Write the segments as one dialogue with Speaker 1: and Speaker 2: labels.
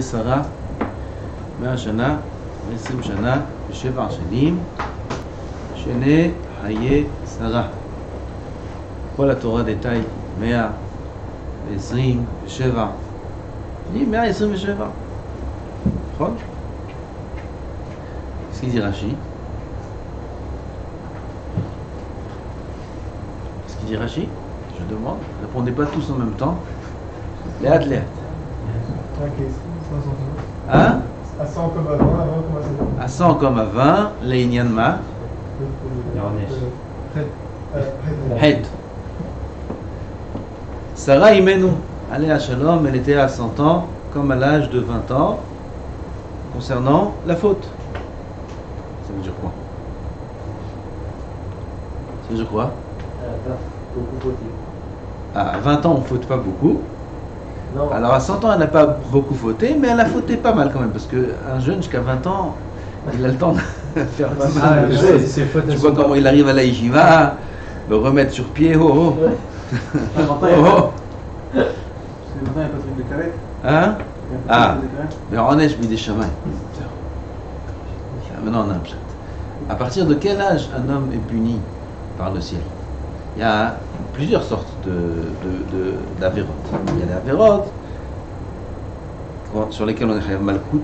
Speaker 1: חיי שרה, מאה שנה ועשרים שנה ושבע שנים, שני חיי שרה. כל התורה דתאי מאה ועשרים ושבע. אני מאה עשרים ושבע. נכון? Qu'est-ce qu'il dit Rashi Qu'est-ce qu'il dit Rashi Je demande. Ne répondez pas tous en même temps. Léat, Léat. Hein?
Speaker 2: À 100 comme à 20, à 20 comme à 7
Speaker 1: À 100 comme à 20, Leïnian Ma, Het. Sarah Imenu, allez à Shalom, elle était à 100 ans, comme à l'âge de 20 ans, concernant la faute. Ça veut dire quoi? Ça veut dire quoi? À 20 ans, on ne faute pas beaucoup.
Speaker 3: Non,
Speaker 1: Alors à 100 ans, elle n'a pas beaucoup fauté, mais elle a fauté pas mal quand même, parce qu'un jeune jusqu'à 20 ans, il a le temps de faire pas mal de
Speaker 4: ouais,
Speaker 1: choses. Tu vois comment il arrive à la yeshiva, le remettre sur pied, oh oh.
Speaker 5: Ah, Quentin,
Speaker 1: oh, oh.
Speaker 5: Parce que Quentin, il n'y a pas de truc de carré.
Speaker 1: Hein Ah.
Speaker 5: truc de carré.
Speaker 1: Mais Ronesh des chemins. Maintenant, on a un pshat. À partir de quel âge un homme est puni par le ciel? Il y a plusieurs sortes de, de. Il y a les avérotes sur lesquelles on est chayav malkout.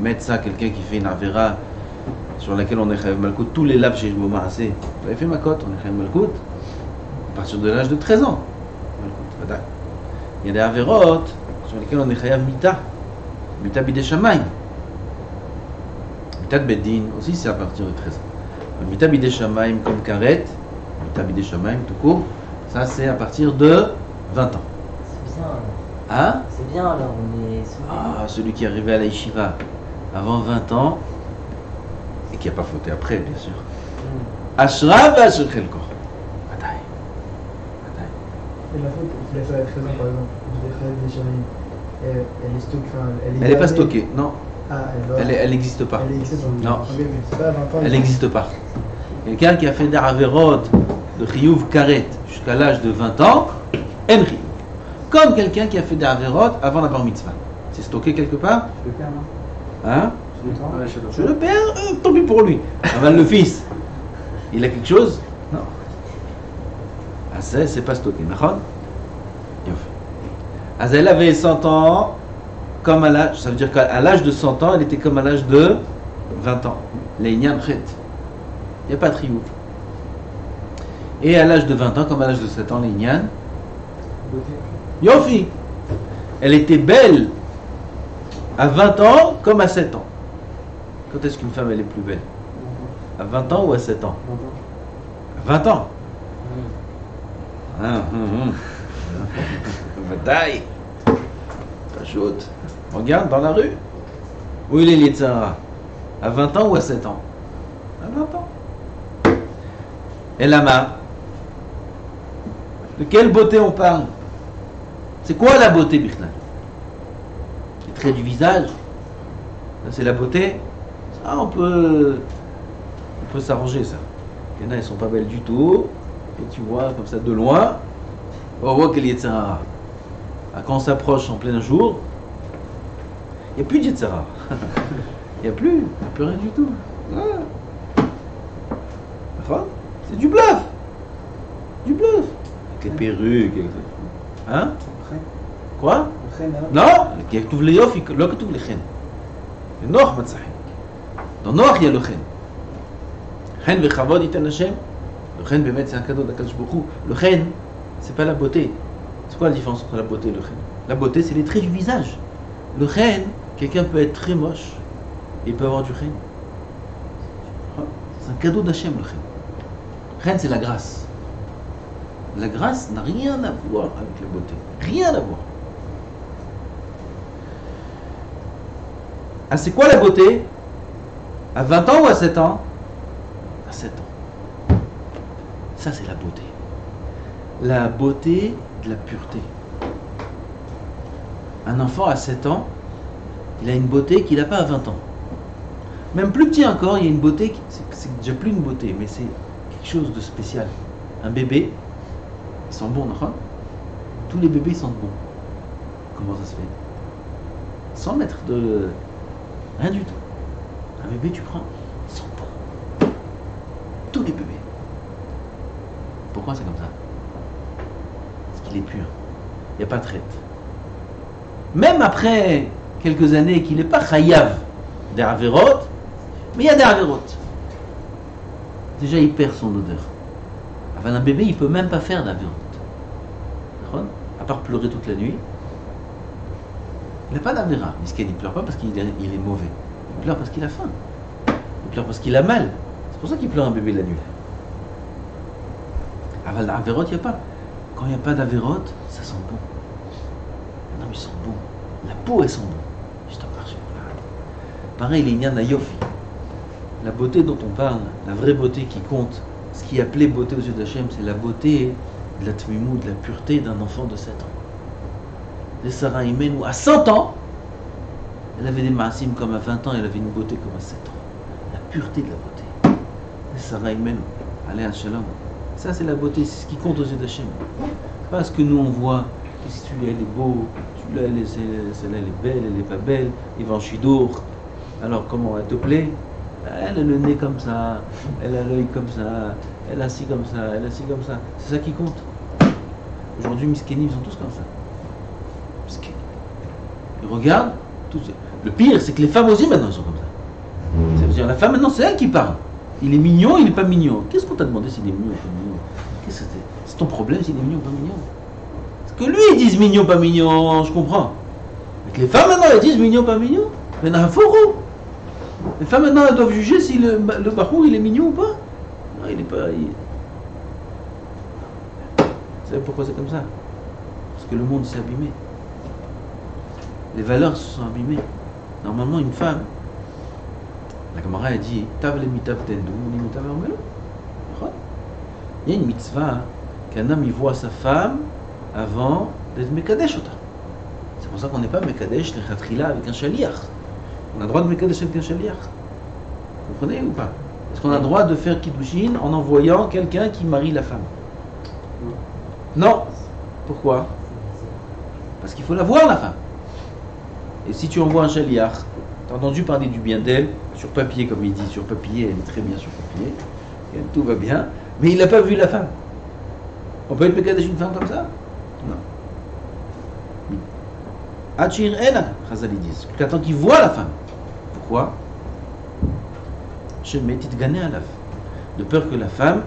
Speaker 1: Mettre ça, quelqu'un qui fait une avéra sur laquelle on est chayav malkout, tous les laves chez. Vous avez fait ma cote, on est chayav malkout à partir de l'âge de 13 ans. Il y a des avérotes sur lesquelles on est chayav mita. Mita bidé. Mita de Bedin aussi c'est à partir de 13 ans. Mita bidé comme karet. Mita bidé shamaim tout court. Ça c'est à partir de 20 ans.
Speaker 3: c'est bien. alors.
Speaker 1: Hein?
Speaker 3: C'est bien alors, on est.
Speaker 1: Ah, celui qui est arrivé à la yeshiva avant 20 ans et qui n'a pas fauté après, bien sûr. Ashra va Asher Chelko. Bataille. Bataille.
Speaker 2: Et la faute, il a fait à 13 ans par exemple, des. Elle, elle est stockée, elle est
Speaker 1: Elle n'est pas stockée, non.
Speaker 2: Ah, elle va.
Speaker 1: Elle elle n'existe pas.
Speaker 2: Elle existe dans
Speaker 1: Non.
Speaker 2: Ok, mais c'est pas à 20 ans.
Speaker 1: Elle n'existe pas. Quelqu'un qui a fait des avérotes de Chiyuv Karet jusqu'à l'âge de 20 ans, en Chiyuv. Comme quelqu'un qui a fait des avérotes avant la bar mitzvah. C'est stocké quelque part
Speaker 5: Je le perds, non
Speaker 1: Hein
Speaker 5: Je le perds.
Speaker 1: Euh, tant pis pour lui. Aval le fils, il a quelque chose Non. Ah, ça, c'est pas stocké. D'accord? Ah, elle avait 100 ans, comme à l'âge, ça veut dire qu'à l'âge de 100 ans, elle était comme à l'âge de 20 ans. Les. Il n'y a pas de triomphe. Et à l'âge de 20 ans, comme à l'âge de 7 ans, les. Yofi. Elle était belle à 20 ans comme à 7 ans. Quand est-ce qu'une femme elle est plus belle? À 20 ans ou à 7 ans?
Speaker 5: 20 ans.
Speaker 1: À 20 ans. Hein, hum, hum. Bataille. Pas chaude. Regarde dans la rue. Où il est l'Yetzara À 20 ans ou à 7 ans? À 20 ans. Et Lama De quelle beauté on parle? C'est quoi la beauté, Bichnal Les traits du visage C'est la beauté Ça, on peut, on peut s'arranger, ça. Il y en a, elles sont pas belles du tout. Et tu vois, comme ça, de loin, on voit a Yetzirah. Ah, Quand on s'approche en plein jour, il n'y a plus de. Il n'y a plus, il n'y a plus rien du tout. Ah. C'est du bluff avec perruque. Hein Quoi Non يكتب لي يوفي لو كتب لي خن النوح متصحين Dans il y a le chen. Chen vechavod itan Hashem. Le chen, bémet, c'est un cadeau d'Akash Bokhu. Le chen, c'est pas la beauté. C'est quoi la différence entre la beauté et le chen La beauté, c'est les traits du visage. Le chen, quelqu'un peut être très moche et peut avoir du chen. C'est un cadeau d'Hachem, le chen. Chen, c'est la grâce. La grâce n'a rien à voir avec la beauté. Rien à voir. Ah, c'est quoi la beauté? À 20 ans ou à 7 ans? À 7 ans. Ça, c'est la beauté. La beauté de la pureté. Un enfant à 7 ans, il a une beauté qu'il n'a pas à 20 ans. Même plus petit encore, il y a une beauté, qui- c'est déjà plus une beauté, mais c'est quelque chose de spécial. Un bébé, sent bon, non Tous les bébés sentent bon. Comment ça se fait? 100 mètres de. Rien du tout. Un bébé, tu prends, ils sont bons. Tous les bébés. Pourquoi c'est comme ça? Parce qu'il est pur. Il n'y a pas de traite. Même après quelques années qu'il n'est pas chayav avérotes, mais il y a avérotes. Déjà, il perd son odeur. Enfin, un bébé, il peut même pas faire d'avérote. À part pleurer toute la nuit. Il n'a pas d'avéra. Miskin, il pleure pas parce qu'il est, il mauvais. Il pleure parce qu'il a faim. Il pleure parce qu'il a mal. C'est pour ça qu'il pleure un bébé la nuit. Aval d'avérote, il n'y a pas. Quand il n'y a pas d'avérote, ça sent bon. Non, mais ils sont bons. La peau, elle sent bon. Je t'en. Pareil, les Inyan Yofi. La beauté dont on parle, la vraie beauté qui compte, ce qui est appelé beauté aux yeux d'Hachem, c'est la beauté de la tmimou, de la pureté d'un enfant de 7 ans. Les Sarah Imenou, à 100 ans, elle avait des maasim comme à 20 ans, elle avait une beauté comme à 7 ans. La pureté de la beauté. Les Sarah Imenou, allez à Shalom. Ça, c'est la beauté, c'est ce qui compte aux yeux d'Hachem. Pas ce que nous on voit, que si celui-là il est beau, celui-là elle est- celle-là elle est belle, elle est pas belle, il va en chidour. Alors comment elle te plaît? Elle a le nez comme ça, elle a l'œil comme ça, elle a ci comme ça, elle a ci comme ça. C'est ça qui compte. Aujourd'hui, Miskeni, ils sont tous comme ça. Miskeni. Ils regardent, tous. Le pire, c'est que les femmes aussi maintenant, sont comme ça. Ça veut dire, la femme maintenant, c'est elle qui parle. Il est mignon, il est pas mignon. Qu'est-ce qu'on t'a demandé s'il est mignon ou pas mignon? C'est ton problème s'il est mignon ou pas mignon? Parce que lui, ils disent mignon, pas mignon, je comprends. Mais que les femmes maintenant, elles disent mignon, pas mignon. Mais un faux Les femmes maintenant, elles doivent juger si le, le barou, il est mignon ou pas. Non, il est pas. Vous savez pourquoi c'est comme ça? Parce que le monde s'est abîmé. Les valeurs se sont abîmées. Normalement, une femme, la camarade a dit Il y a une mitzvah qu'un homme y voit sa femme avant d'être Mekadesh C'est pour ça qu'on n'est pas Mekadesh le avec un shaliach. On a le droit de Mekadesh avec un shaliach. Vous comprenez ou pas? Est-ce qu'on a le droit de faire Kiddushin en envoyant quelqu'un qui marie la femme? Non. Pourquoi? Parce qu'il faut la voir la femme. Et si tu envoies un shaliach, T'as entendu parler du bien d'elle, sur papier comme il dit, sur papier, elle est très bien sur papier, tout va bien, mais il n'a pas vu la femme. On peut être Mekadesh une femme comme ça? Non. Achir Ela, Chazal ils disent. Tu attends qu'il voit la femme. Pourquoi? Je mets gagner à la De peur que la femme,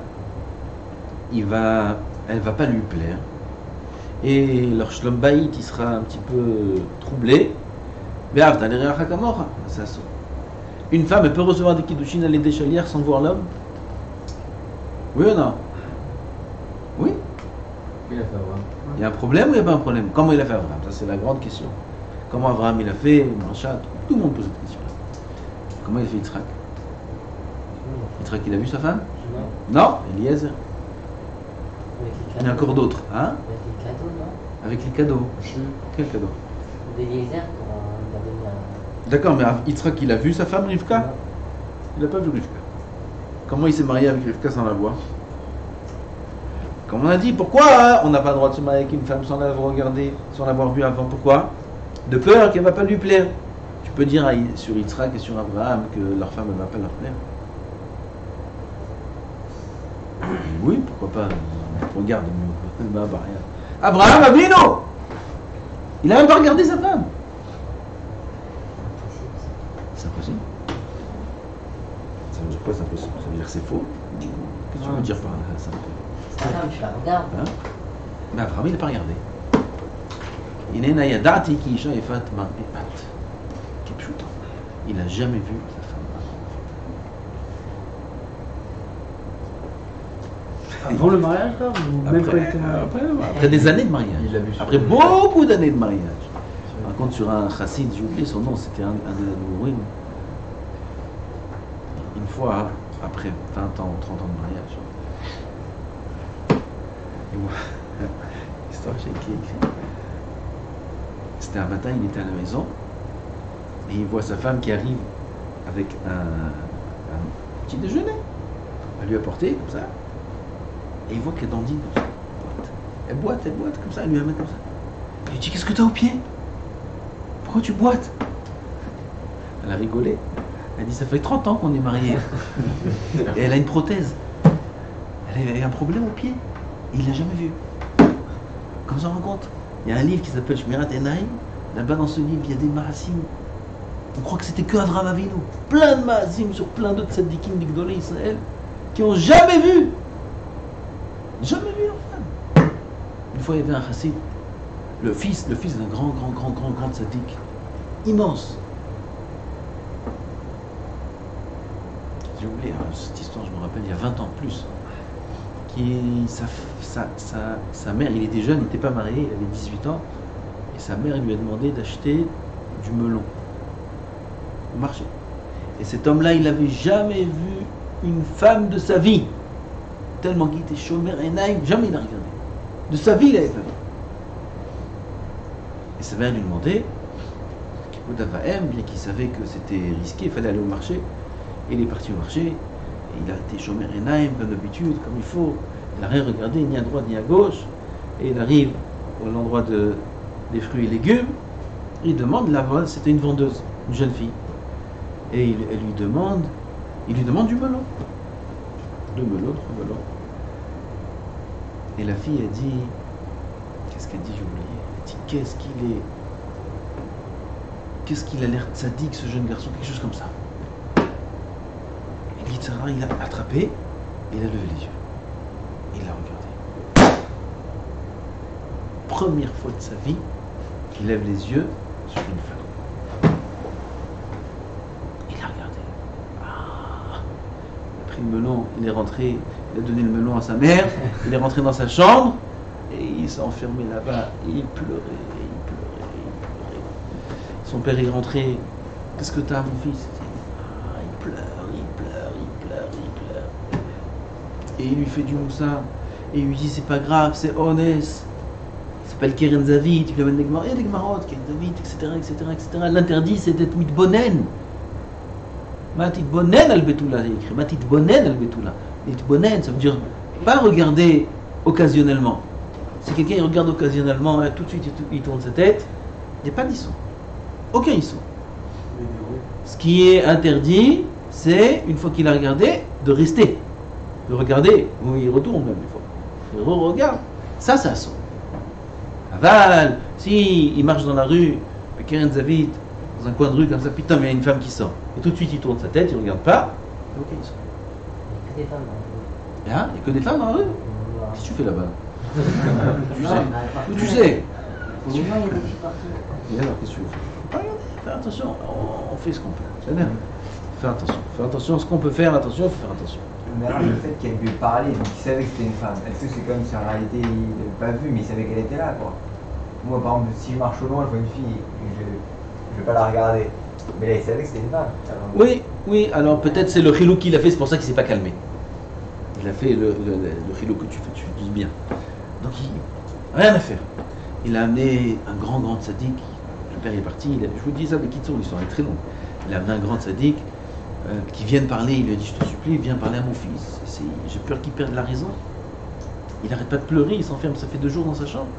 Speaker 1: il va, elle va pas lui plaire. Et leur shlom bayit, il sera un petit peu troublé. Une femme, elle peut recevoir des kiddushin à l'aide des chalières sans voir l'homme Oui ou non? Oui
Speaker 3: Il a fait avoir.
Speaker 1: Il y a un problème ou il n'y a pas un problème? Comment il a fait Abraham Ça, c'est la grande question. Comment Abraham il a fait? Manchat Tout le monde pose cette question-là. Comment il a fait Yitzhak? Yitzhak, il a vu sa femme?
Speaker 3: Non,
Speaker 1: Non? Eliezer. Il y en a encore d'autres. Hein
Speaker 3: Avec les cadeaux, non
Speaker 1: Avec les cadeaux. Quel cadeau
Speaker 3: un.
Speaker 1: D'accord, mais Yitzhak, il a vu sa femme Rivka Il n'a pas vu Rivka. Comment il s'est marié avec Rivka sans la voir Comme on a dit, pourquoi hein, on n'a pas le droit de se marier avec une femme sans l'avoir regardée, sans l'avoir vue avant Pourquoi De peur qu'elle ne va pas lui plaire. Tu peux dire sur Yitzhak et sur Abraham que leur femme ne va pas leur plaire Oui, pourquoi pas Regarde mieux. Bah, bah, rien. Abraham Avino Il n'a même pas regardé sa femme. C'est impossible. Ça veut dire quoi, c'est impossible? Ça veut dire que c'est faux? Qu'est-ce que tu veux dire par ça?
Speaker 3: Sa femme, tu la regardes.
Speaker 1: Hein? Mais Abraham, il n'a pas regardé. Efat ma epat. Kipshuta. Il n'a jamais vu sa femme.
Speaker 5: Avant le mariage, Ou même
Speaker 1: Après, après, après des années de mariage. Après beaucoup d'années de mariage. Par contre, sur un chassid, j'ai oublié son nom, c'était un, un. Une fois, après 20 ans, 30 ans de mariage. Et moi, l'histoire j'ai écrit, écrit. C'était un matin, il était à la maison, et il voit sa femme qui arrive avec un, un petit déjeuner à lui apporter, comme ça. Et il voit qu'elle dandine comme ça. Elle boite, elle boite comme ça, elle lui amène comme ça. Il lui dit Qu'est-ce que t'as au pied? Pourquoi tu boites? Elle a rigolé. Elle a dit Ça fait 30 ans qu'on est mariés. Et elle a une prothèse. Elle avait un problème au pied. Il l'a jamais vu. Comme ça, on rend compte. Il y a un livre qui s'appelle Shmirat Enaim. Là-bas, dans ce livre, il y a des maasim. On croit que c'était que Avram Avinu. Plein de maasim sur plein d'autres tzadikim d'Igdolé Israël qui n'ont jamais vu. Jamais vu femme. Une fois, il y avait un chassid, le fils, le fils d'un grand, grand, grand, grand, grand tzaddik, immense. J'ai oublié hein, cette histoire, je me rappelle, il y a 20 ans plus. Qui, sa, sa, sa, sa mère, il était jeune, il n'était pas marié, il avait 18 ans, et sa mère lui a demandé d'acheter du melon au marché. Et cet homme-là, il n'avait jamais vu une femme de sa vie. Tellement qu'il était chômeur et naïf, jamais il n'a regardé. De sa vie, il n'avait pas vu. Et sa mère lui demandait, au Davahem, bien qu'il savait que c'était risqué, il fallait aller au marché. Et il est parti au marché, il a été chômeur et naïf, comme d'habitude, comme il faut. Il n'a rien regardé, ni à droite ni à gauche. Et il arrive à l'endroit de, des fruits et légumes. Il demande, là c'était une vendeuse, une jeune fille. Et il, elle lui demande, il lui demande du melon. Deux melons, trois melons. Et la fille a dit, qu'est-ce qu'elle dit, j'ai oublié. Elle dit, qu'est-ce qu'il est, qu'est-ce qu'il a l'air sadique ce jeune garçon, quelque chose comme ça. Et Yitzhara, il a attrapé, il a levé les yeux. Il l'a regardé. Première fois de sa vie qu'il lève les yeux sur une femme. Il a regardé. Ah. Il a pris le melon, il est rentré, il a donné le melon à sa mère, il est rentré dans sa chambre et il s'est enfermé là-bas. Et il pleurait, il pleurait, il pleurait. Son père est rentré. Qu'est-ce que t'as, mon fils? Ah, Il pleure, il pleure, il pleure, il pleure. Et il lui fait du moussa. Et il lui dit c'est pas grave, c'est honnête. S'appelle Keren Zavid, il lui amène des Gemarot, Keren etc. etc., etc. L'interdit c'est d'être mitbonen. Matit bonen al betula, il écrit. Matit bonen al betula. Mitbonen, ça veut dire pas regarder occasionnellement. Si quelqu'un il regarde occasionnellement, hein, tout de suite il tourne sa tête, il n'y a pas d'isson. Aucun isson. Ce qui est interdit, c'est, une fois qu'il a regardé, de rester. De regarder, ou il retourne même des fois. Il re-regarde. Ça, ça sonne. Aval, si il marche dans la rue, Keren Zavid, dans un coin de rue comme ça, putain, mais il y a une femme qui sort. Et tout de suite, il tourne sa tête, il regarde pas. Ok, il sort.
Speaker 3: Il y a que des femmes dans
Speaker 1: Hein? Il n'y a que des femmes dans la rue? Qu'est-ce que tu fais là-bas? Tu sais. Où tu sais?
Speaker 3: Il y a des filles partout.
Speaker 1: Et alors, qu'est-ce que tu veux regarder, Fais attention, on, fait ce qu'on peut. C'est bien. Fais attention. Fais attention à ce qu'on peut faire, attention, il faut faire attention.
Speaker 4: Mais alors, le fait qu'elle lui ait parlé, donc il savait que c'était une femme, est-ce que c'est comme si en réalité il l'avait pas vu, mais il savait qu'elle était là, quoi Moi, par exemple, si je marche au loin, je vois une fille, je, je vais pas la regarder. Mais là, il savait que c'était une
Speaker 1: Oui, oui, alors peut-être c'est le chilou qu'il a fait, c'est pour ça qu'il s'est pas calmé. Il a fait le, le, que tu fais, tu dis bien. Donc il rien à faire. Il a amené un grand, grand sadique. Le père est parti, il a- je vous dis ça, mais Kitsour, l'histoire est très longue. Il a amené un grand sadique euh, qui vient parler, il lui a dit, je te supplie, viens parler à mon fils. J'ai peur qu'il perde la raison. Il n'arrête pas de pleurer, il s'enferme, ça fait deux jours dans sa chambre.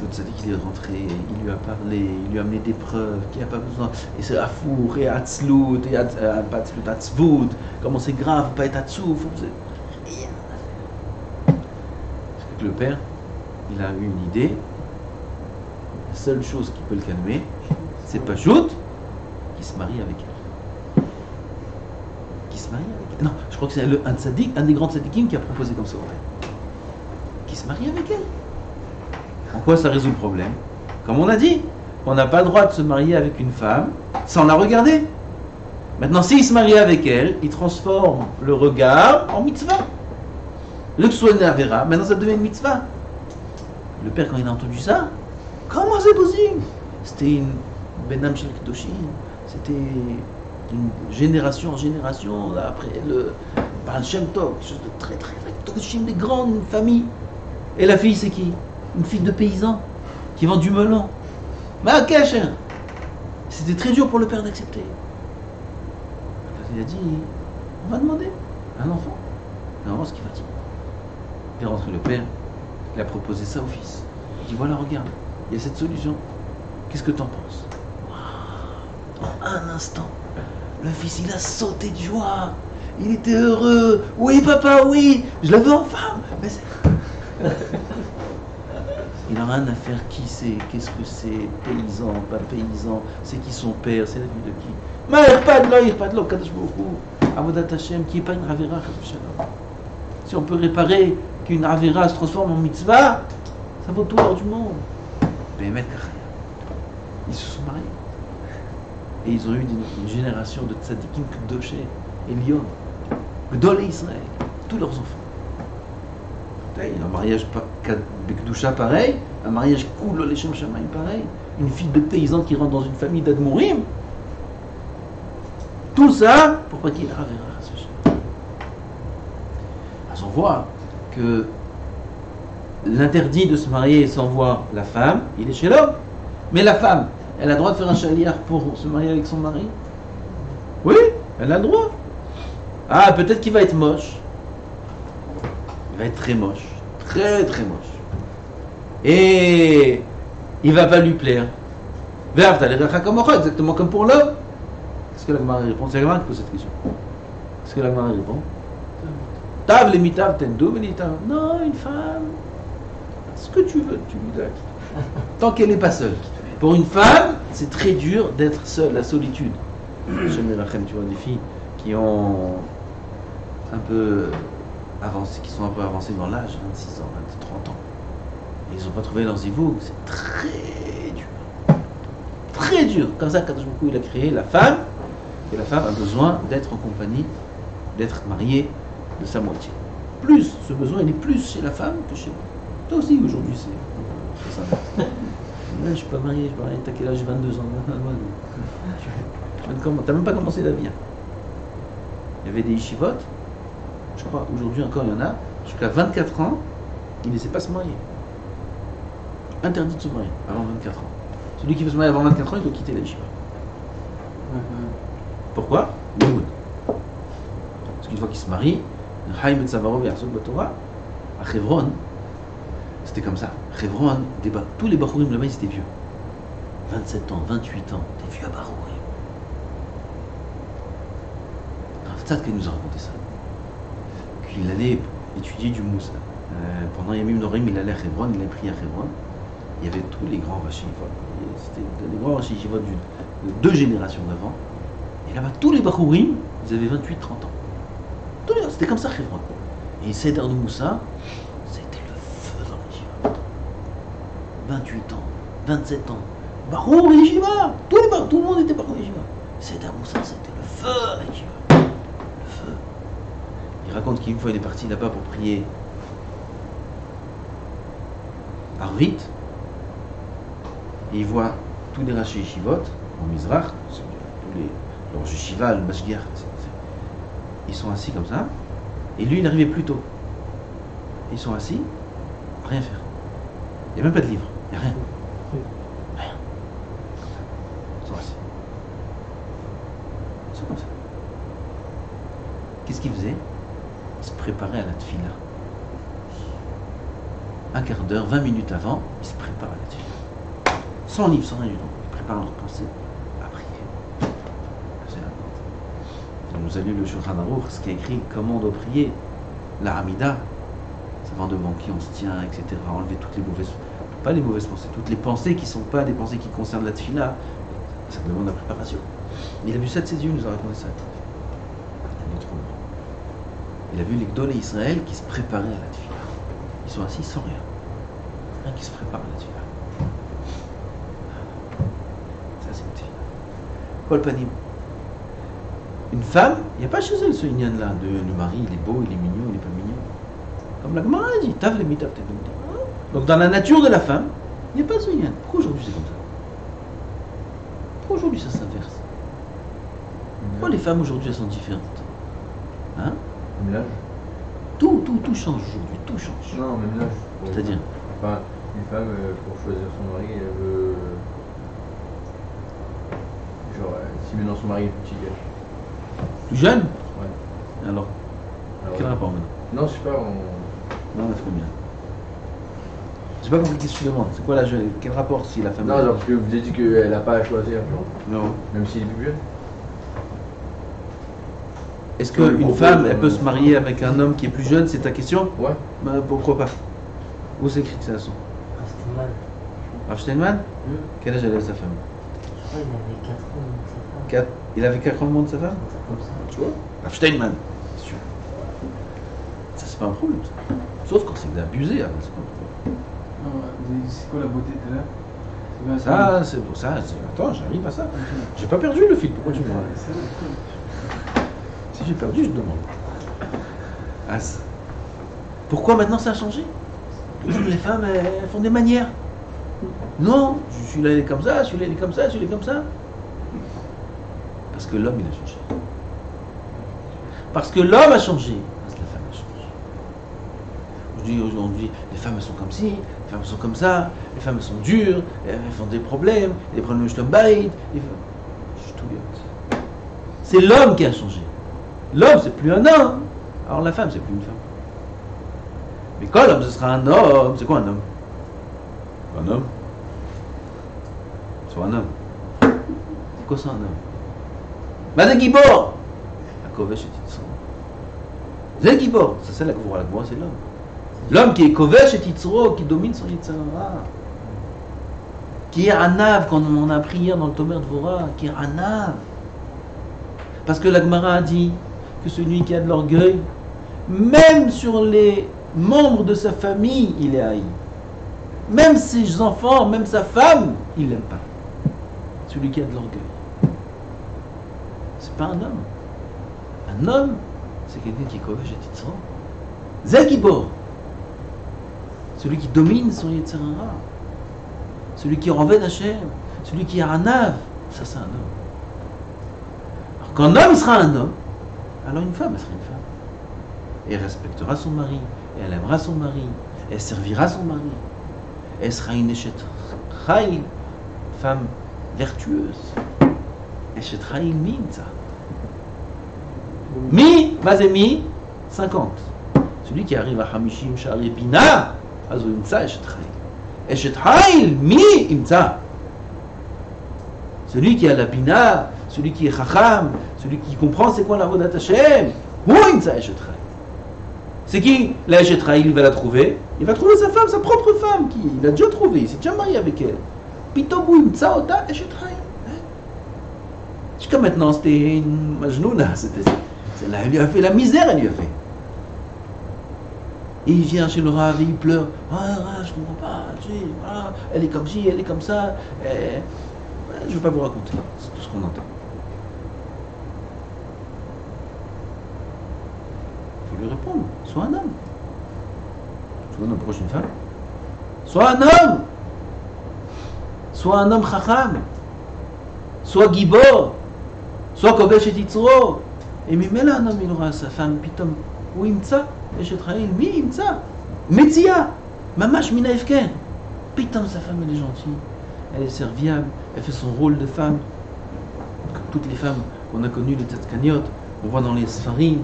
Speaker 1: Le tzaddik, il est rentré, il lui a parlé, il lui a amené des preuves qu'il n'y a pas besoin. Et c'est Afour, et Atzlout, et Atzvout. Comment c'est grave, pas être Atzouf. que le père, il a eu une idée. La seule chose qui peut le calmer, c'est pas qui se marie avec elle. Qui se marie avec elle. Non, je crois que c'est le- un un des grands tzaddikim qui a proposé comme ça au père. Qui se marie avec elle. En quoi ça résout le problème? Comme on a dit, on n'a pas le droit de se marier avec une femme sans la regarder. Maintenant, s'il se marie avec elle, il transforme le regard en mitzvah. Le Ksouane Avera, maintenant ça devient une mitzvah. Le père, quand il a entendu ça, comment c'est possible? C'était une Benam c'était une génération en génération, après le Baal Shem Tov, quelque chose de très très très des grandes familles. Et la fille, c'est qui? Une fille de paysan qui vend du melon. Mais à cacher C'était très dur pour le père d'accepter. Il a dit on va demander un enfant. Et on va ce qu'il va dire. Il est rentré le père, il a proposé ça au fils. Il dit voilà, regarde, il y a cette solution. Qu'est-ce que tu en penses un instant, le fils, il a sauté de joie. Il était heureux. Oui, papa, oui, je la veux en femme. Il n'a rien à faire qui c'est, qu'est-ce que c'est, paysan, pas paysan, c'est qui son père, c'est la vie de qui? Mais pas de l'œil, pas de Kadosh Avodat Hashem, qui n'est pas une Shalom. Si on peut réparer qu'une Ravera se transforme en mitzvah, ça vaut tout l'or du monde. Ils se sont mariés. Et ils ont eu une, une génération de tzadikim Kdoché, Elion, Gdol et Israël, tous leurs enfants. Un mariage Bekdusha pareil, un mariage cool, les Shamaim pareil, une fille de paysan qui rentre dans une famille d'Admourim. Tout ça pour pas qu'il Ravera, ce on voit que l'interdit de se marier sans voir la femme, il est chez l'homme. Mais la femme, elle a le droit de faire un chaliard pour se marier avec son mari? Oui, elle a le droit. Ah, peut-être qu'il va être moche. Il va être très moche. Très très moche. Et il va pas lui plaire. Exactement comme pour l'homme. Qu'est-ce que la Gemara répond? C'est la Gemara qui pose cette question. Qu'est-ce que la Gemara répond? Tav les mitav tendo. Non, une femme. Ce que tu veux, tu lui donnes. Tant qu'elle n'est pas seule. Pour une femme, c'est très dur d'être seule, la solitude. Je tu vois, des filles qui ont un peu avancé, qui sont un peu avancées dans l'âge, 26 ans, 30 ans. Et ils n'ont pas trouvé leurs zivougs. C'est très dur. Très dur. Comme ça, Kadosh il a créé la femme. Et la femme a besoin d'être en compagnie, d'être mariée de sa moitié. Plus, ce besoin, il est plus chez la femme que chez l'homme. Toi aussi, aujourd'hui, c'est ça. Je suis pas marié, je suis marié, t'as quel âge? J'ai 22 ans. Tu T'as même pas commencé la vie. hein. Il y avait des yeshivot, je crois, aujourd'hui encore il y en a, jusqu'à 24 ans, ils ne laissaient pas se marier. Interdit de se marier avant 24 ans. Celui qui veut se marier avant 24 ans, il doit quitter la yeshiva. Pourquoi? Limoud. Parce qu'une fois qu'il se marie, Chaim et Savarov et Batora, à Chevron, c'était comme ça. Chevron, tous les Bachurim là-bas, ils étaient vieux. 27 ans, 28 ans, des vieux Bachurim. Rav Tzadka nous a raconté ça. Qu'il allait étudier du Moussa. Euh, pendant Yamim Norim, il allait à Chevron, il a pris à Chevron. Il y avait tous les grands Rachivot. C'était les grands Rachivot de deux générations d'avant. Et là-bas, tous les Bachurim, ils avaient 28-30 ans. Tous C'était comme ça, Chevron. Et Seder de Moussa, c'était le feu dans les Yeshiva. 28 ans, 27 ans. Bachour et Yeshiva Tout, le monde était Bachour et. Seder Moussa, c'était le feu à la Yeshiva. Le feu. Il raconte qu'une fois, il est parti là-bas pour prier Arvit. Et il voit tous les rachis Yeshivot, en Mizrach, tous les leurs yeshiva, le c'est- ils sont assis comme ça. Et lui, il arrivait plus tôt. Ils sont assis, rien faire. Il n'y a même pas de livre, il n'y a. Rien. Comme ça. Ils sont assis. Ils sont comme ça. Qu'est-ce qu'il faisait Il se Un quart d'heure, 20 minutes avant, il se prépare à la tfila. Sans livre, sans rien du tout. Ils préparent leur pensée à prier. C'est important. Nous a lu le Shulchan Aruch, ce qui est écrit comment on doit prier. La Hamida, savoir devant qui on se tient, etc. Enlever toutes les mauvaises, pas les mauvaises pensées, toutes les pensées qui ne sont pas des pensées qui concernent la tfila. Ça demande la préparation. Il a vu ça de ses yeux, il nous a raconté ça. Il est trop grand. Il a vu les Gdol et Israël qui se préparaient à la tfila. Ils sont assis sans rien. Rien qui se prépare à la tfila. Ça, c'est une tfila. Paul Panim. Une femme, il n'y a pas chez elle ce Inyan là, de le mari, il est beau, il est mignon, il n'est pas mignon. Comme la Gemara dit, tav mitav mitav. Donc dans la nature de la femme, il n'y a pas ce Inyan. Pourquoi aujourd'hui c'est comme ça? Pourquoi aujourd'hui ça s'inverse? Pourquoi les femmes aujourd'hui elles sont différentes?
Speaker 6: Même l'âge
Speaker 1: Tout, tout, tout change aujourd'hui, tout change.
Speaker 6: Non, même l'âge.
Speaker 1: C'est-à-dire
Speaker 6: Enfin, une femme, euh, pour choisir son mari, elle veut. Genre, si maintenant son mari est petit,
Speaker 1: Plus jeune?
Speaker 6: Ouais.
Speaker 1: Alors,
Speaker 6: Alors,
Speaker 1: quel rapport maintenant
Speaker 6: Non, je sais pas, on.
Speaker 1: Non, c'est combien J'ai pas compris qu'est-ce que tu demandes. C'est quoi la jeune Quel rapport si la femme.
Speaker 6: Non, genre, parce que vous avez dit qu'elle n'a pas à choisir, genre,
Speaker 1: Non.
Speaker 6: même s'il est plus jeune.
Speaker 1: Est-ce qu'une femme, elle peut se marier avec un homme qui est plus jeune C'est ta question
Speaker 6: Ouais.
Speaker 1: Bah, Pourquoi pas Où c'est écrit que c'est à son
Speaker 3: Ah,
Speaker 6: Hmm.
Speaker 1: Quel âge elle avait sa femme?
Speaker 3: Je crois qu'il avait 4 ans, donc sa femme.
Speaker 1: Quatre- Il avait 4 ans de moins de sa femme?
Speaker 3: Un truc comme ça.
Speaker 1: Tu vois? Sûr. Ça, c'est pas un problème. ça. Sauf quand c'est abusé. hein, c'est pas un problème.
Speaker 5: Quoi la beauté tout à l'heure C'est bien
Speaker 1: Ça, c'est pour ça. Attends, j'arrive à ça. J'ai pas perdu le fil. Pourquoi tu me demandes
Speaker 5: C'est vrai, cool.
Speaker 1: Si j'ai perdu, je demande. Ah, Pourquoi maintenant ça a changé? Les femmes, elles, font des manières. Non, celui-là il est comme ça, celui-là il est comme ça, celui-là comme ça. Parce que l'homme il a changé. Parce que l'homme a changé. Parce que la femme a changé. Aujourd'hui, les femmes elles sont comme ci, les femmes sont comme ça, les femmes elles sont dures, elles font des problèmes, des problèmes de stombaïd. Je suis tout. C'est l'homme qui a changé. L'homme, c'est plus un homme. Alors la femme, c'est plus une femme. Mais quand l'homme, ce sera un homme, c'est quoi un homme? Un homme Soit un homme. C'est quoi ça un homme? Madame Gibor Kovesh et Titzro. C'est Gibor. Ça, c'est la Gvora. La Gvora, c'est l'homme. L'homme qui est Kovesh et Titzro, qui domine son Yitzhara. Qui est Anav, quand on a hier dans le Tomer Dvora, qui est Anav. Parce que la Gemara a dit celui qui a de l'orgueil, même sur les membres de sa famille, il est haï. Même ses enfants, même sa femme, il l'aime pas. Celui qui a de l'orgueil. C'est pas un homme. Un homme, c'est quelqu'un qui est Titzra. Zegibor. Celui qui domine son Yetzirara. Celui qui renvête Hachem. Celui qui est Anav. Ça, c'est un homme. Alors, quand un homme sera un homme, alors une femme, elle sera une femme. Elle respectera son mari, elle aimera son mari, elle servira son mari. Elle sera une Chaïl, femme vertueuse. Chaïl Minza. Mi, vas-y, mi, 50. Celui qui arrive à Hamishim Shari Bina, Azo Imza. Eshet Chaïl, mi, Imza. Celui qui a la Bina, celui qui est Chacham, celui qui comprend c'est quoi la Vodat Hashem. C'est qui la il va la trouver Il va trouver sa femme, sa propre femme, qui il a déjà trouvé, il s'est déjà marié avec elle. Pitom où Imza Ota Eshet Chaïl. Jusqu'à maintenant, c'était une Majnouna, c'était, c'est là, elle lui a fait la misère, elle lui a fait. Et il vient chez le Rav il pleure. Ah, je comprends pas, elle est comme ci, elle est comme ça. eh, je ne vais pas vous raconter, c'est tout ce qu'on entend. Il faut lui répondre, sois un homme. Pourquoi je suis une femme. Sois un homme. Sois un homme chacham. Sois gibor. Sois kobesh et titzro Et même un homme, il aura sa femme, pitom, ou imtsa, et je travaille, mi imtsa, metzia, mamash mina. Pitom, sa femme, elle est gentille, elle est serviable, elle fait son rôle de femme. Comme toutes les femmes qu'on a connues, les Tzadkaniot, on voit dans les Sfarim.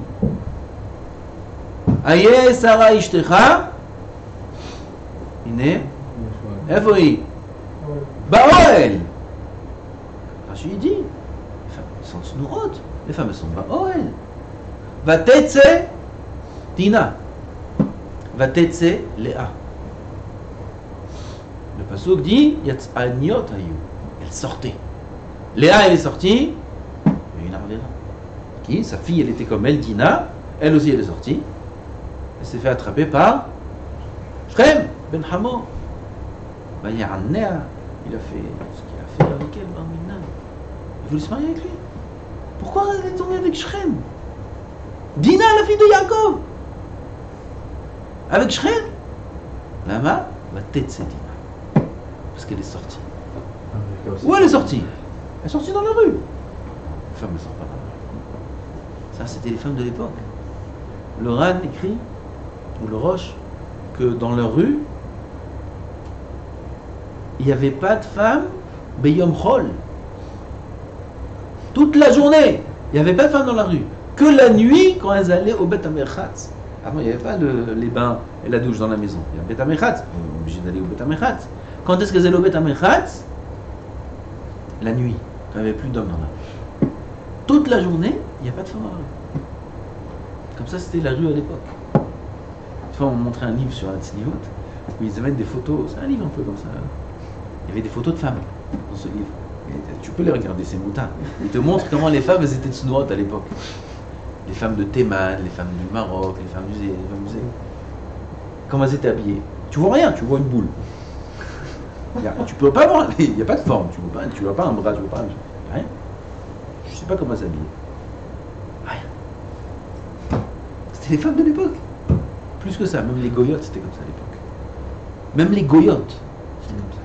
Speaker 1: Aye Sarah Ishtecha, הנה, איפה היא? באוהל! רש"י dit, les femmes sont snourotes, les femmes elles sont באוהל. ותצא דינה, ותצא לאה. Le pasuk dit, יצאניות היו, elles sortaient. Léa elle est sortie, mais une Arvéra. Qui Sa fille elle était comme elle, Dina, elle aussi elle est sortie. Elle s'est fait attraper par Shrem, Ben Hamo. Ben il a fait ce qu'il a fait avec elle, Minna. Il voulait se marier avec lui. Pourquoi elle est tombée avec Shrem? Dina, la fille de Yaakov. Avec Shrem? Lama, va tête c'est Dina. Parce qu'elle est sortie. Où elle est sortie? Elle est sortie dans la rue. Les femmes ne sortent pas dans la rue. Ça, c'était les femmes de l'époque. Le Ran écrit, ou le Roche, que dans leur rue, il n'y avait pas de femmes Beyom Chol. Toute la journée, il n'y avait pas de femmes dans la rue. Que la nuit, quand elles allaient au Bet Amerchatz. Avant, il n'y avait pas le- les bains et la douche dans la maison. Il y a un Bet Amechatz. On est obligé d'aller au Bet Amechatz. Quand est-ce qu'elles allaient au Bet Amechatz La nuit, quand il n'y avait plus d'hommes dans la rue. Toute la journée, il n'y a pas de femmes dans la. Comme ça, c'était la rue à l'époque. Une fois, on montrait un livre sur la Tzniut, où ils avaient des photos. C'est un livre un peu comme ça. Il y avait des photos de femmes dans ce livre. Tu peux les regarder, c'est moutard. Ils te montrent comment les femmes elles étaient tsnouot à l'époque. Les femmes de Théman, les femmes du Maroc, les femmes du Zé. Comment elles étaient habillées Tu vois rien, tu vois une boule. A- tu peux pas voir, il n'y a pas de forme, tu vois pas, tu vois pas un bras, tu vois pas un- rien. Je sais pas comment s'habillaient. Rien. C'était les femmes de l'époque. Plus que ça, même les goyotes c'était comme ça à l'époque. Même les goyotes, c'était comme ça.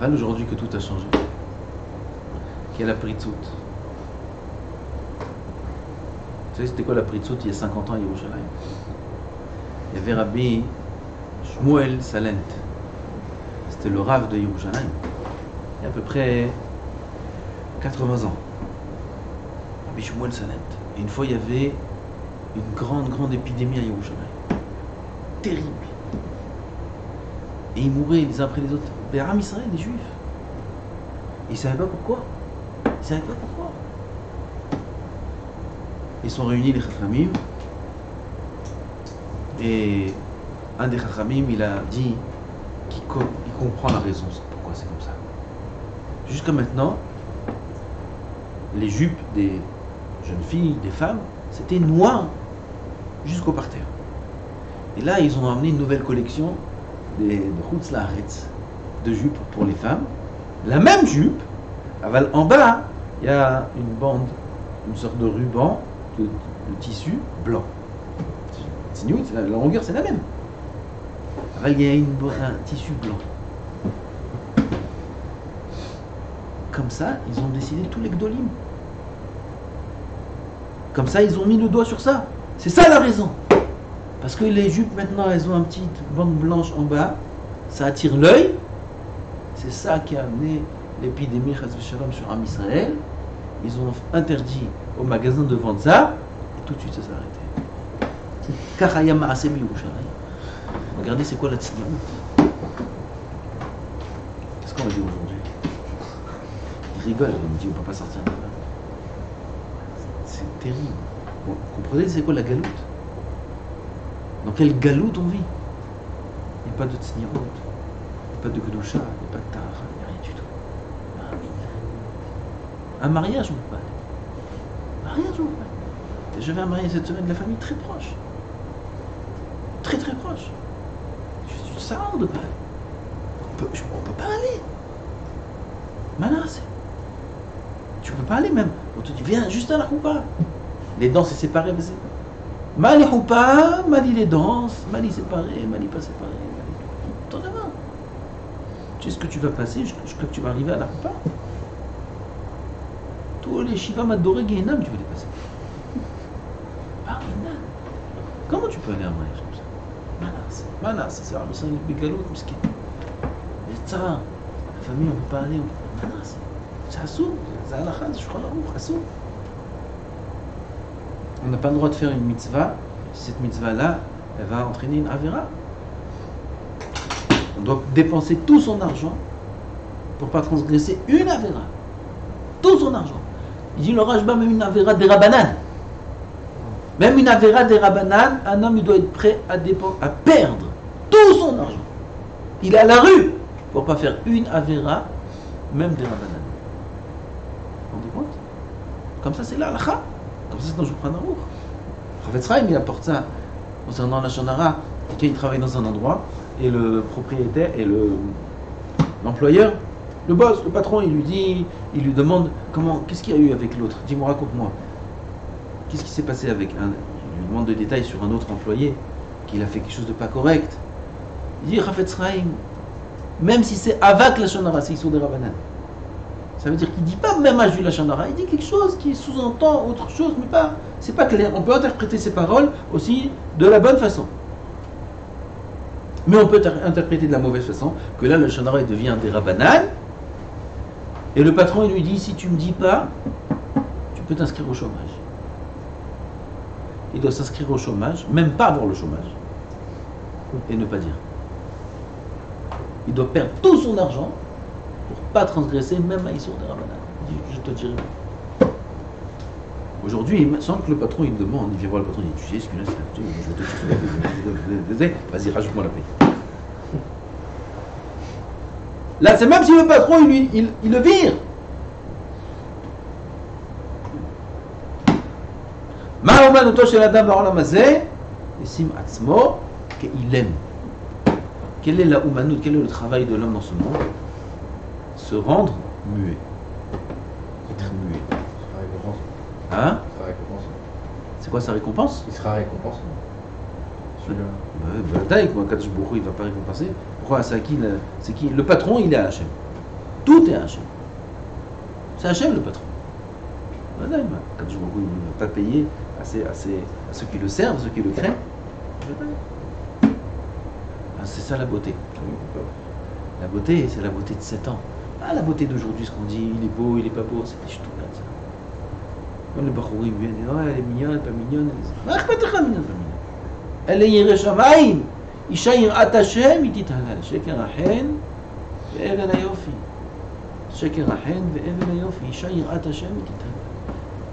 Speaker 1: Val aujourd'hui que tout a changé. Qu'il y a la pritzout. Vous savez, c'était quoi la pritzout il y a 50 ans à Yerushalayim? Il y avait Rabbi Shmuel Salent. C'était le Rav de Yerushalayim. Il y a à peu près 80 ans. Rabbi Shmuel Salent. Et une fois, il y avait une grande, grande épidémie à Yerushalayim. Terrible. Et ils mouraient les uns après les autres. Béram Israël, les Juifs. Ils ne savaient pas pourquoi. Ils ne savaient pas pourquoi. Ils sont réunis, les Chachamim. Et un des Chachamim, il a dit qu'il co- il comprend la raison, pourquoi c'est comme ça. Jusqu'à maintenant, les jupes des jeunes filles, des femmes, c'était noir jusqu'au parterre. Et là, ils ont amené une nouvelle collection des, de de jupes pour les femmes. La même jupe, en bas, il y a une bande, une sorte de ruban de, tissu blanc. C'est la, longueur, c'est la même. Il y a un tissu blanc. Comme ça, ils ont décidé tous les gdolim. Comme ça, ils ont mis le doigt sur ça. C'est ça la raison. Parce que les jupes, maintenant, elles ont une petite bande blanche en bas. Ça attire l'œil. C'est ça qui a amené l'épidémie Chas v'Shalom sur Am Israël. Ils ont interdit au magasin de vendre ça. Et tout de suite, ça s'est arrêté. Regardez, c'est quoi la tzniut Qu'est-ce qu'on va dire aujourd'hui? Ils rigolent, ils me disent on ne peut pas sortir vous comprenez, c'est quoi la galoute? Dans quelle galoute on vit? Il n'y a pas de a pas de kedusha, il pas de tara, il n'y a rien du tout. Un mariage, on ne peut pas. Un mariage, on ne peut pas aller. Je vais à un mariage cette semaine de la famille très proche. Très très proche. Je suis ça, on ne peut pas aller. On peut, je- on peut pas aller. Menace. Tu peux pas aller même. On te dit, viens juste à la roupa. Les danses c'est séparé. Mali roupa, mali les danses, mali séparé, mali pas séparé. T'en as marre. Tu sais ce que tu vas passer jusqu'à que tu vas arriver à la roupa Tous les Shiva Madoré Guénam, tu vas les passer. Par. Comment tu peux aller à un mariage comme ça? Manas. Manas, c'est un c'est un bigalout, miskin. Et ça, la famille, on peut pas aller. on peut-. On n'a pas le droit de faire une mitzvah. si Cette mitzvah-là, elle va entraîner une avera. On doit dépenser tout son argent pour pas transgresser une avera. Tout son argent. Il dit le Rajba, même une avera des rabanan. Même une avera des rabanan, un homme doit être prêt à, perdre tout son argent. Il est à la rue pour pas faire une avera, même des rabanan. Vous vous rendez compte Comme ça, c'est là, l'alakha. Comme ça, c'est dans Shulchan Aruch. Chavetz Chaim, il apporte ça concernant la Shonara. Quelqu'un, il travaille dans un endroit, et le propriétaire et le l'employeur, le boss, le patron, il lui dit, il lui demande comment, qu'est-ce qu'il y a eu avec l'autre? Dis-moi, raconte-moi. Qu'est-ce qui s'est passé avec un Il lui demande des détails sur un autre employé, qu'il a fait quelque chose de pas correct. Il dit, Chaim, même si c'est avec la Shonara, c'est sur des Rabbanan. Ça veut dire qu'il dit pas même à la Shonara, il dit quelque chose qui sous-entend autre chose, mais pas, c'est pas clair. On peut interpréter ces paroles aussi de la bonne façon. Mais on peut inter- interpréter de la mauvaise façon, que là le il devient des Rabbanan, et le patron il lui dit si tu me dis pas, tu peux t'inscrire au chômage. Il doit s'inscrire au chômage, même pas avoir le chômage, et ne pas dire. Il doit perdre tout son argent pour ne pas transgresser même à Issour de Rabbanan. Je te dirai. Aujourd'hui, il me semble que le patron, il demande, il vient voir le patron, il dit, tu sais ce que là, c'est je vais te dire, vas-y, rajoute-moi la paix. Là, c'est même si le patron, il, il, il le vire. qu'il aime. Quel est la humanout, quel est le travail de l'homme dans ce monde? Se rendre muet. Être muet. Hein. C'est quoi sa récompense?
Speaker 6: Il sera récompensé.
Speaker 1: Bah, taille, quoi, Kadosh il va pas récompenser. Pourquoi C'est qui, qui? Le patron, il est à Hachem. Tout est à Hachem. C'est Hachem le patron. Taille, bah, Kadosh il ne va pas payer à, ses- à ses- à ceux qui le servent, ceux qui le taille. Ah, c'est ça la beauté. La beauté, c'est la beauté de 7 ans pas la beauté d'aujourd'hui, ce qu'on dit, il est beau, il est pas beau, c'est des ch'toukas, ça. Même le vient dire, oh, elle est mignonne, elle est pas mignonne. Ma bah, akhbatacha mignonne, pas mignonne. Elle est. Isha halal. Sheker ve'evel. Sheker ve'evel. Isha halal.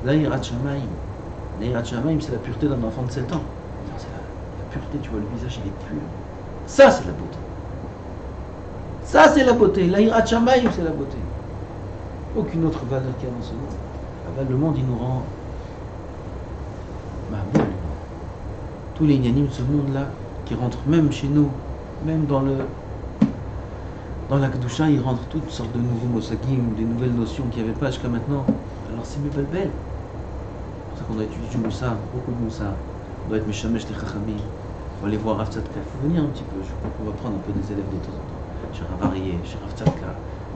Speaker 1: La yirat. La yirat c'est la pureté d'un enfant de 7 ans. C'est la, la pureté, tu vois, le visage, il est pur. Ça, c'est la beauté. Ça, c'est la beauté. La c'est la beauté. Aucune autre valeur qu'il y a dans ce monde. Ah ben, le monde, il nous rend. Bah, tous les ignanim de ce monde-là, qui rentrent même chez nous, même dans le. Dans la Kedusha, ils rentrent toutes sortes de nouveaux mosagim, des nouvelles notions qu'il n'y avait pas jusqu'à maintenant. Alors c'est mes belles belles. C'est pour ça qu'on doit étudier du Moussa, beaucoup de Moussa. On doit être Meshamesh les Chachamim. On va aller voir. Il faut venir un petit peu. Je crois qu'on va prendre un peu des élèves de temps en temps. Chez Rav Arié, chez Rav Tzadka.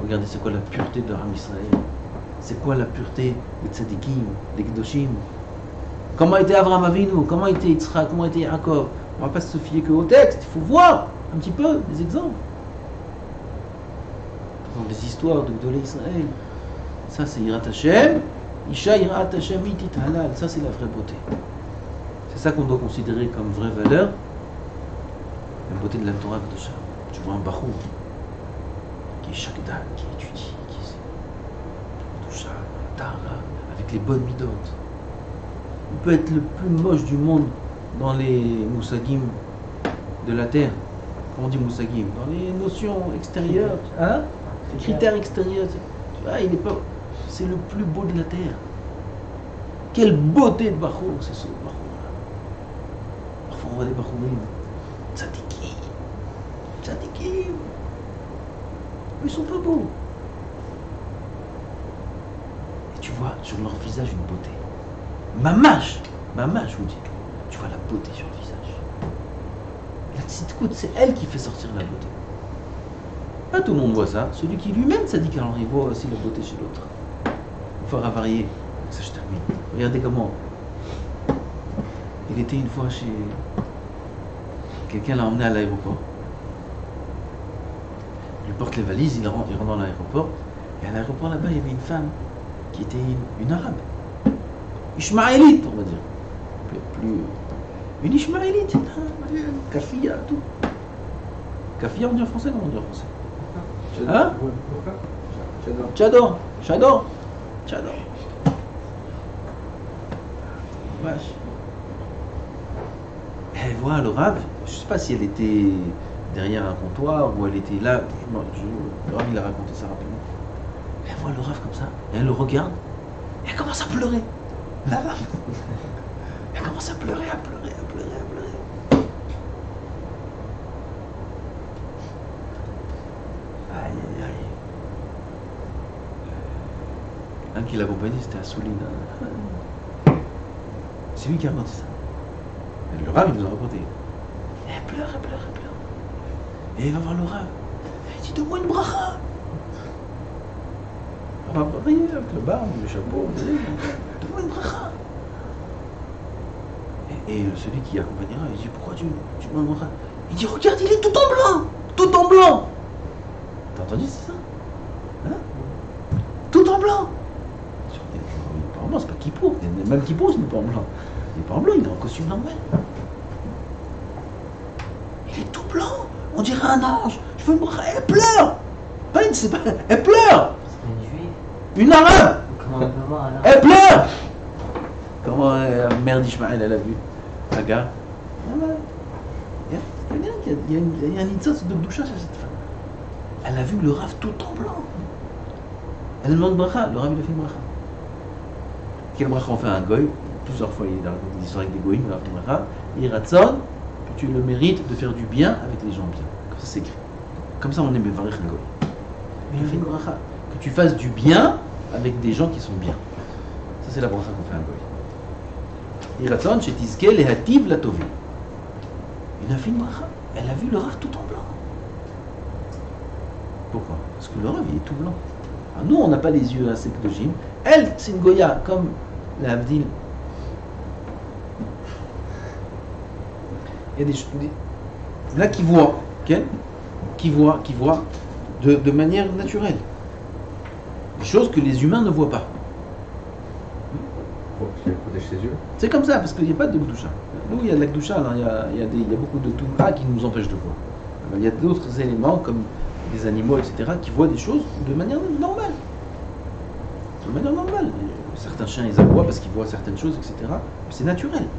Speaker 1: Regardez c'est quoi la pureté de Ram Israël. C'est quoi la pureté des Tzadikim, des Gdoshim? Comment était Avram Avinu? Comment était Yitzhak? Comment était Yaakov? On ne va pas se fier que au texte. Il faut voir un petit peu des exemples. Dans des histoires de Gdolé Israël. Ça c'est Yirat Hashem. Isha Yirat Hashem halal. Ça c'est la vraie beauté. C'est ça qu'on doit considérer comme vraie valeur. La beauté de la Torah Kedusha. Tu vois un Bachour est Shakdan, qui étudie, qui est Kedusha, Tara, avec les bonnes midotes. Il peut être le plus moche du monde dans les moussagim de la terre. Comment on dit moussagim Dans les notions extérieures. Hein? Les critères extérieurs. Tu vois, il est pas. C'est le plus beau de la terre. Quelle beauté de Bachour, c'est ce Bachour-là. Parfois on voit des Bachourim. Tzadikim. Tzadikim. Ils sont pas beaux. Et tu vois sur leur visage une beauté. Mamache, mamache, je vous dis. Tu vois la beauté sur le visage. La petite côte, c'est elle qui fait sortir la beauté. Pas tout le monde voit ça. Celui qui lui-même ça dit qu'il il voit aussi la beauté chez l'autre. Faut varier. Ça, je termine. Regardez comment. Il était une fois chez. Quelqu'un l'a emmené à l'aéroport. Il porte les valises, il rentre, il rentre dans l'aéroport. Et à l'aéroport là-bas, il y avait une femme qui était une, une arabe. Ishmaélite, on va dire. Plus, plus- une Ishmaélite, un- Kafia, tout. Kafia, on dit en français Comment on dit en français? Hein?
Speaker 6: J'adore,
Speaker 1: j'adore, j'adore. Vache. Elle voit le rave, je sais pas si elle était derrière un comptoir ou elle était là. Le rave, il a raconté ça rapidement. Elle voit le rave comme ça, elle le regarde, elle commence à pleurer. La. Elle commence à pleurer, à pleurer, à pleurer, à pleurer. Aïe, aïe, aïe. Un qui l'accompagnait, c'était Assouline. C'est lui qui a raconté ça. Le rave, il nous a raconté. Elle pleure, elle pleure, elle pleure. Et il va voir rave. Elle dit Donne-moi une bracha. On va rien avec le barbe, le chapeau. Donne-moi une bracha. Et, et celui qui accompagnera, il dit Pourquoi tu, tu une bracha Il dit Regarde, il est tout en blanc Tout en blanc T'as entendu, c'est ça? Hein? Tout en blanc il n'est pas en blanc, c'est pas Kippour. Même Kippour, il n'est pas en blanc. Il n'est pas en blanc, il est en costume normal. Il est tout blanc. On dirait un ange. Je une bracha, elle pleure. Pas une, c'est pas, elle pleure.
Speaker 3: Une
Speaker 1: arabe. Elle pleure Comment euh, mère d'Ishmaël, elle a vu Agar Ah. Il y a- il y a- un de Bdoucha chez cette femme. Elle a vu le Rav tout en blanc. Elle demande bracha, le Rav il a fait une bracha. Quel bracha on fait un goy? Plusieurs fois il raconté des histoires avec des goyim, il a fait une bracha. Il ratson que tu le mérites de faire du bien avec les gens bien. Comme ça. Comme on est fait une bracha. Que tu fasses du bien avec des gens qui sont bien. Ça, c'est la bracha qu'on fait à goy. Iratzon, shetizke lehativ latovim. Il a fait une bracha. Elle a vu le Rav tout en blanc. Pourquoi? Parce que le Rav, il est tout blanc. Ah, nous, on n'a pas les yeux assez de Jim. Elle, c'est une Goya, comme la Havdil. Il y a des des- Là, qui voit, ok Qui voit, qui voit de, de manière naturelle. Des choses que les humains ne voient pas. C'est comme ça, parce qu'il n'y a pas de Gdoucha. Nous, il y a de la Gdoucha, là, il, y a, il, y a des- il y a beaucoup de Touma qui nous empêchent de voir. Alors, il y a d'autres éléments, comme des animaux, etc., qui voient des choses de manière normale. De manière normale. Certains chiens, ils aboient parce qu'ils voient certaines choses, etc. C'est naturel.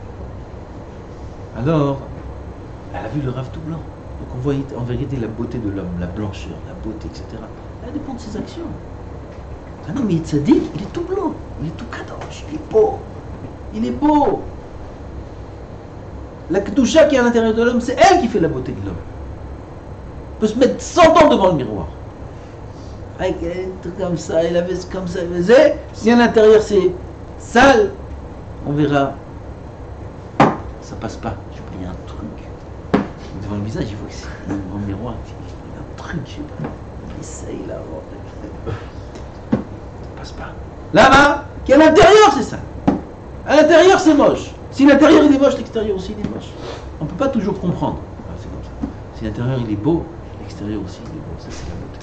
Speaker 1: Alors, elle a vu le rave tout blanc. Donc on voit en vérité la beauté de l'homme, la blancheur, la beauté, etc. Elle dépend de ses actions. Ah non, mais Tzadik, il est tout blanc, il est tout kadosh, il est beau. Il est beau. La Kedusha qui est à l'intérieur de l'homme, c'est elle qui fait la beauté de l'homme. On peut se mettre 100 ans devant le miroir. Avec un truc comme ça, la veste comme ça, et c'est- si à l'intérieur c'est sale, on verra. Ça passe pas. Il y a un truc. Devant le visage, il voit que c'est devant le miroir, un truc, je sais pas. Essaye là. Ça passe pas. Là-bas, qui à l'intérieur, c'est ça. À l'intérieur, c'est moche. Si l'intérieur il est moche, l'extérieur aussi il est moche. On ne peut pas toujours comprendre. Ah, c'est comme ça. Si l'intérieur il est beau, l'extérieur aussi il est beau. Ça, c'est la beauté.